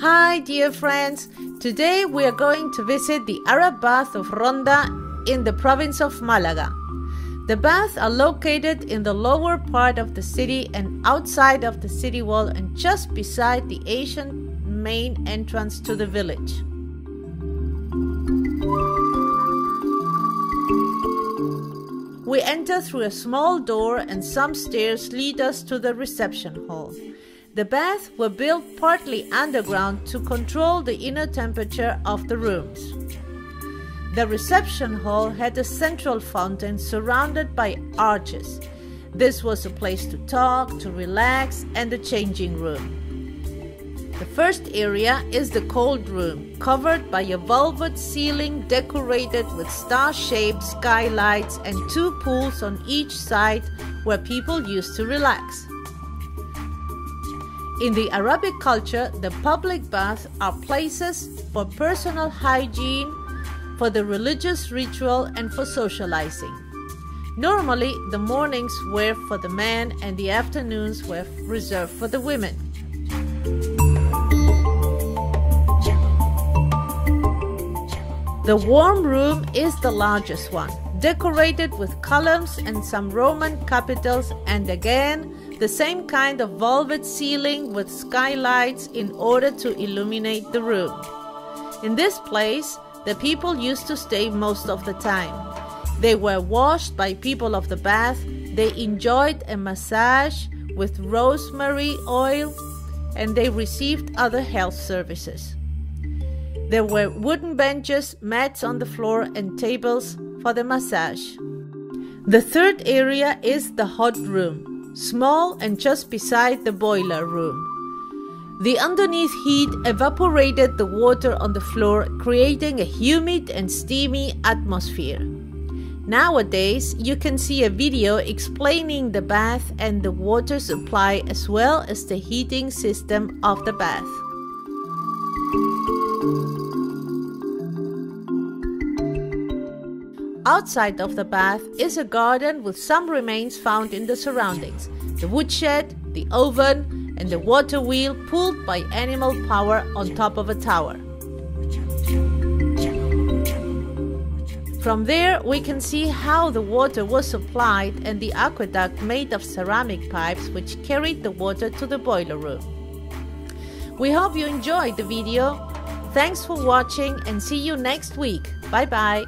Hi, dear friends. Today we are going to visit the Arab bath of Ronda in the province of Malaga. The baths are located in the lower part of the city and outside of the city wall and just beside the Asian main entrance to the village. We enter through a small door and some stairs lead us to the reception hall. The baths were built partly underground to control the inner temperature of the rooms. The reception hall had a central fountain surrounded by arches. This was a place to talk, to relax, and a changing room. The first area is the cold room, covered by a velvet ceiling decorated with star shaped skylights and two pools on each side where people used to relax. In the Arabic culture, the public baths are places for personal hygiene, for the religious ritual, and for socializing. Normally, the mornings were for the men and the afternoons were reserved for the women. The warm room is the largest one, decorated with columns and some Roman capitals, and again the same kind of velvet ceiling with skylights in order to illuminate the room. In this place, the people used to stay most of the time. They were washed by people of the bath, they enjoyed a massage with rosemary oil, and they received other health services. There were wooden benches, mats on the floor, and tables for the massage. The third area is the hot room small and just beside the boiler room. The underneath heat evaporated the water on the floor, creating a humid and steamy atmosphere. Nowadays, you can see a video explaining the bath and the water supply as well as the heating system of the bath. Outside of the bath is a garden with some remains found in the surroundings the woodshed, the oven, and the water wheel pulled by animal power on top of a tower. From there, we can see how the water was supplied and the aqueduct made of ceramic pipes which carried the water to the boiler room. We hope you enjoyed the video. Thanks for watching and see you next week. Bye bye.